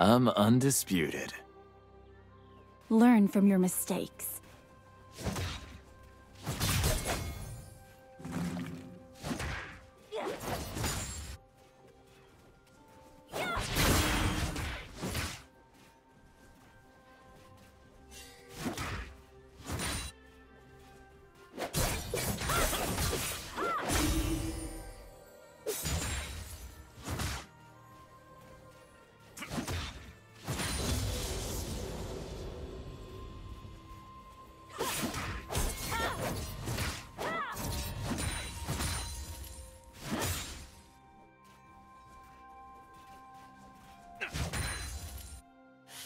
I'm undisputed. Learn from your mistakes.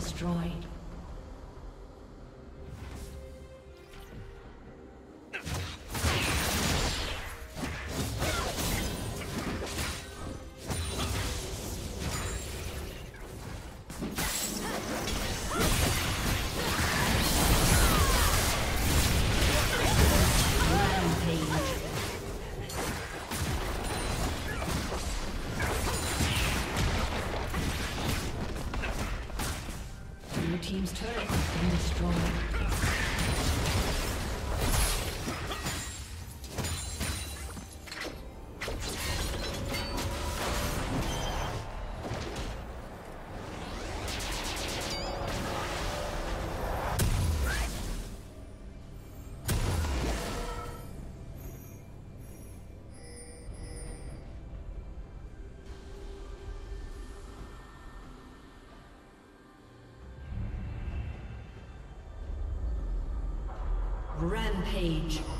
Destroyed. Rampage.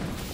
Yeah.